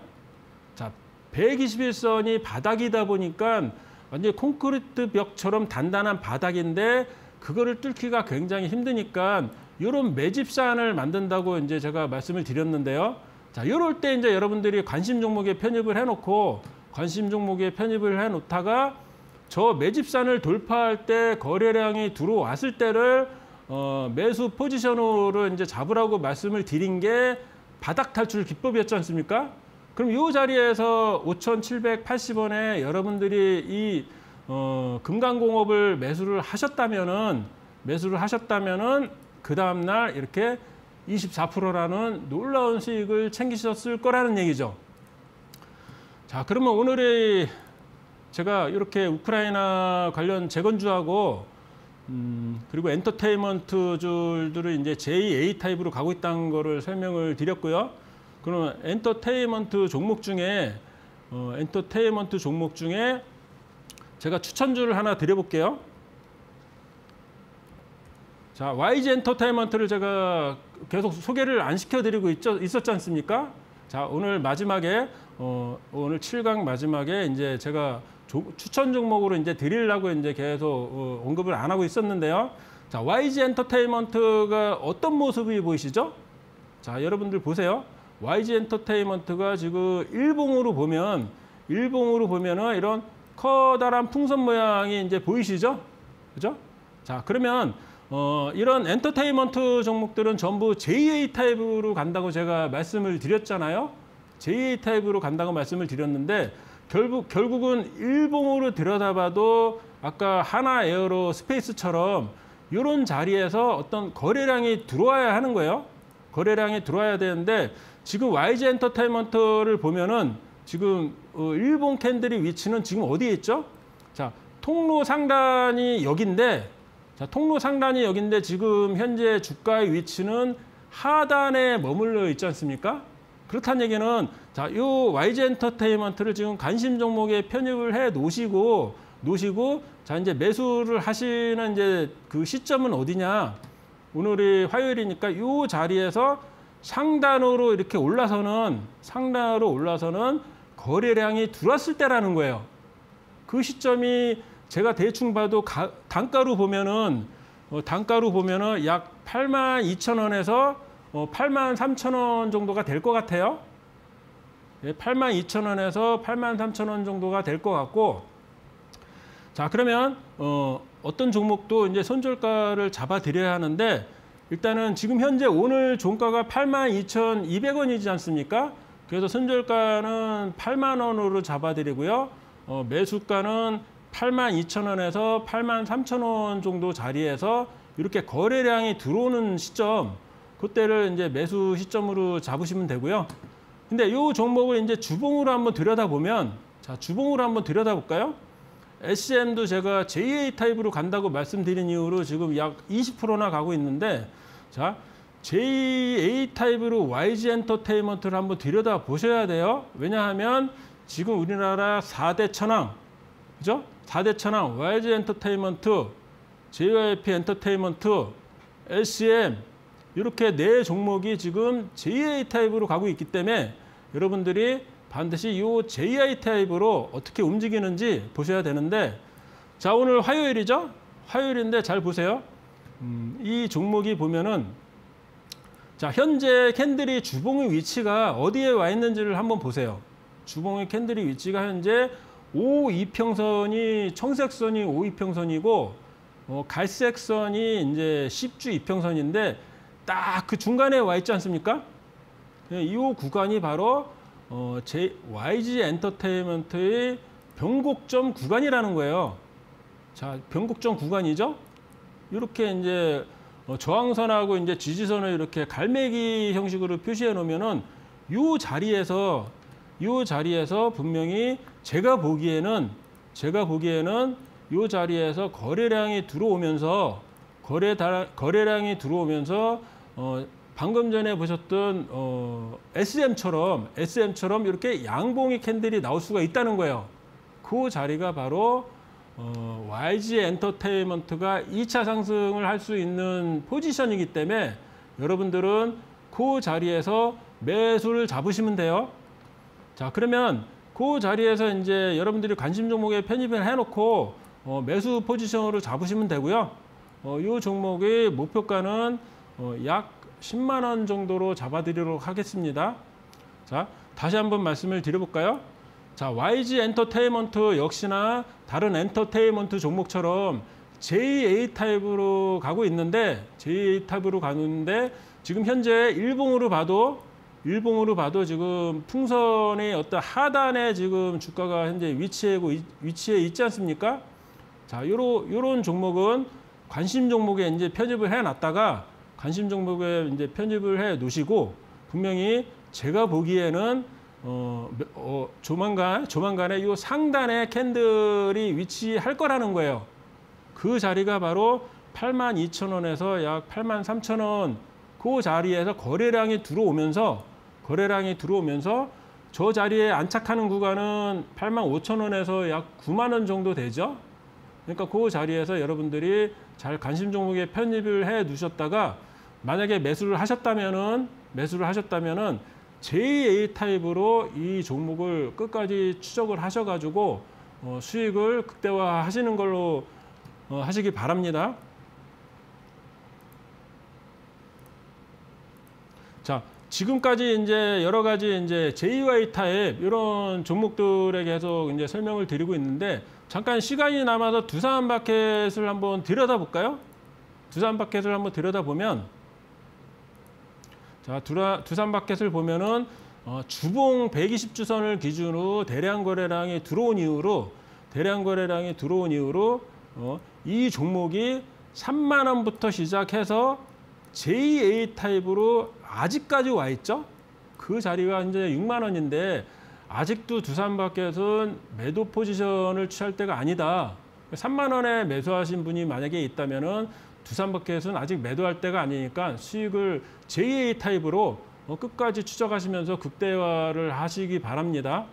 자, 121선이 바닥이다 보니까 완전히 콘크리트 벽처럼 단단한 바닥인데 그거를 뚫기가 굉장히 힘드니까 이런 매집산을 만든다고 이제 제가 말씀을 드렸는데요. 자, 이럴 때 이제 여러분들이 관심 종목에 편입을 해놓고 관심 종목에 편입을 해놓다가 저 매집산을 돌파할 때 거래량이 들어왔을 때를 어, 매수 포지션으로 이제 잡으라고 말씀을 드린 게 바닥 탈출 기법이었지 않습니까? 그럼 이 자리에서 5,780원에 여러분들이 이 어, 금강공업을 매수를 하셨다면은 매수를 하셨다면은 그 다음 날 이렇게 24%라는 놀라운 수익을 챙기셨을 거라는 얘기죠. 자, 그러면 오늘의 제가 이렇게 우크라이나 관련 재건주하고 음, 그리고 엔터테인먼트 줄들을 이제 J, A 타입으로 가고 있다는 거를 설명을 드렸고요. 그러면 엔터테인먼트 종목 중에 어, 엔터테인먼트 종목 중에 제가 추천주를 하나 드려볼게요. 자, YG 엔터테인먼트를 제가 계속 소개를 안 시켜드리고 있죠, 있었지 않습니까? 자, 오늘 마지막에 어, 오늘 7강 마지막에 이제 제가 조, 추천 종목으로 이제 드리려고 이제 계속 어, 언급을 안 하고 있었는데요. 자, YG 엔터테인먼트가 어떤 모습이 보이시죠? 자, 여러분들 보세요. YG 엔터테인먼트가 지금 일봉으로 보면 일봉으로 보면은 이런 커다란 풍선 모양이 이제 보이시죠? 그죠? 자, 그러면 어, 이런 엔터테인먼트 종목들은 전부 JA 타입으로 간다고 제가 말씀을 드렸잖아요. JA 타입으로 간다고 말씀을 드렸는데 결국 결국은 일봉으로 들여다봐도 아까 한화 에어로스페이스처럼 이런 자리에서 어떤 거래량이 들어와야 하는 거예요. 거래량이 들어와야 되는데 지금 YG 엔터테인먼트를 보면은 지금 어, 일봉 candle의 위치는 지금 어디에 있죠? 자, 통로 상단이 여기인데 자, 통로 상단이 여기인데 지금 현재 주가의 위치는 하단에 머물러 있지 않습니까? 그렇다는 얘기는 자, 요 YG 엔터테인먼트를 지금 관심 종목에 편입을 해 놓으시고 놓으시고 자, 이제 매수를 하시는 이제 그 시점은 어디냐? 오늘이 화요일이니까 요 자리에서 상단으로 이렇게 올라서는 상단으로 올라서는 거래량이 들어왔을 때라는 거예요. 그 시점이 제가 대충 봐도 가, 단가로 보면은 어, 단가로 보면은 약 8만 2천 원에서 어, 8만 3천 원 정도가 될 것 같아요. 예, 8만 2천 원에서 8만 3천 원 정도가 될 것 같고 자 그러면 어, 어떤 종목도 이제 손절가를 잡아 드려야 하는데 일단은 지금 현재 오늘 종가가 8만 2,200원이지 않습니까? 그래서 손절가는 8만 원으로 잡아 드리고요. 어, 매수가는 8만 2천 원에서 8만 3천 원 정도 자리에서 이렇게 거래량이 들어오는 시점 그때를 이제 매수 시점으로 잡으시면 되고요. 근데 이 종목을 이제 주봉으로 한번 들여다보면 자, 주봉으로 한번 들여다볼까요? SM도 제가 JA 타입으로 간다고 말씀드린 이후로 지금 약 20%나 가고 있는데 자, JA 타입으로 YG 엔터테인먼트를 한번 들여다 보셔야 돼요. 왜냐하면 지금 우리나라 4대 천왕, 그죠? 4대 천왕, YG 엔터테인먼트, JYP 엔터테인먼트, SM 이렇게 네 종목이 지금 JA 타입으로 가고 있기 때문에 여러분들이 반드시 이 JA 타입으로 어떻게 움직이는지 보셔야 되는데 자 오늘 화요일이죠? 화요일인데 잘 보세요. 음, 이 종목이 보면은 자 현재 캔들이 주봉의 위치가 어디에 와 있는지를 한번 보세요. 주봉의 캔들이 위치가 현재 5 이평선이 청색선이 5 이평선이고 어, 갈색선이 이제 10주 이평선인데 딱 그 중간에 와 있지 않습니까? 이 구간이 바로 어, 제 YG 엔터테인먼트의 변곡점 구간이라는 거예요. 자, 변곡점 구간이죠. 이렇게 이제 어, 저항선하고 이제 지지선을 이렇게 갈매기 형식으로 표시해 놓으면은 이 자리에서 이 자리에서 분명히 제가 보기에는 제가 보기에는 이 자리에서 거래량이 들어오면서 거래 다, 거래량이 들어오면서 어, 방금 전에 보셨던 어, SM처럼 SM처럼 이렇게 양봉이 캔들이 나올 수가 있다는 거예요. 그 자리가 바로 어, YG 엔터테인먼트가 2차 상승을 할 수 있는 포지션이기 때문에 여러분들은 그 자리에서 매수를 잡으시면 돼요. 자 그러면 그 자리에서 이제 여러분들이 관심 종목에 편입을 해놓고 어, 매수 포지션으로 잡으시면 되고요. 어, 이 종목의 목표가는 어, 약 10만 원 정도로 잡아드리도록 하겠습니다. 자, 다시 한번 말씀을 드려볼까요? 자, YG 엔터테인먼트 역시나 다른 엔터테인먼트 종목처럼 JA 타입으로 가고 있는데 JA 타입으로 가는데 지금 현재 일봉으로 봐도 일봉으로 봐도 지금 풍선의 어떤 하단에 지금 주가가 현재 위치해 위치해 있지 않습니까? 자, 요런 요런 종목은 관심 종목에 이제 편입을 해 놨다가 관심 종목에 이제 편입을 해 놓으시고 분명히 제가 보기에는 어, 어, 조만간 조만간에 이 상단에 캔들이 위치할 거라는 거예요. 그 자리가 바로 8만 2천 원에서 약 8만 3천 원 그 자리에서 거래량이 들어오면서 거래량이 들어오면서 저 자리에 안착하는 구간은 8만 5천 원에서 약 9만 원 정도 되죠. 그러니까 그 자리에서 여러분들이 잘 관심 종목에 편입을 해 두셨다가 만약에 매수를 하셨다면은 매수를 하셨다면은 JA 타입으로 이 종목을 끝까지 추적을 하셔가지고 어, 수익을 극대화 하시는 걸로 어, 하시기 바랍니다. 자, 지금까지 이제 여러 가지 이제 JY 타입 이런 종목들에 계속 이제 설명을 드리고 있는데 잠깐 시간이 남아서 두산 바켓을 한번 들여다볼까요? 두산 바켓을 한번 들여다보면 자, 두라, 두산 바켓을 보면은 어, 주봉 120주선을 기준으로 대량 거래량이 들어온 이후로 대량 거래량이 들어온 이후로 어, 이 종목이 3만 원부터 시작해서 JA 타입으로 아직까지 와 있죠. 그 자리가 이제 6만 원인데 아직도 두산바켓은 매도 포지션을 취할 때가 아니다. 3만 원에 매수하신 분이 만약에 있다면은 두산버켓은 아직 매도할 때가 아니니까 수익을 JA 타입으로 어, 끝까지 추적하시면서 극대화를 하시기 바랍니다.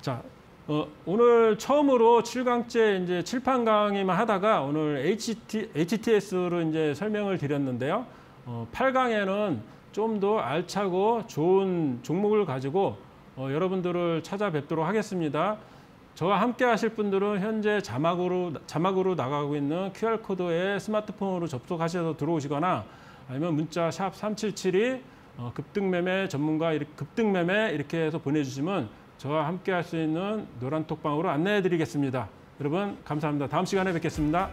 자, 어, 오늘 처음으로 7강째 이제 칠판 강의만 하다가 오늘 HT, HTS로 이제 설명을 드렸는데요. 어, 8강에는 좀 더 알차고 좋은 종목을 가지고 어, 여러분들을 찾아뵙도록 하겠습니다. 저와 함께 하실 분들은 현재 자막으로 자막으로 나가고 있는 QR 코드에 스마트폰으로 접속하셔서 들어오시거나 아니면 문자 샵 3772 어, 급등매매 전문가 급등매매 이렇게 해서 보내주시면 저와 함께 할 수 있는 노란 톡방으로 안내해 드리겠습니다. 여러분 감사합니다. 다음 시간에 뵙겠습니다.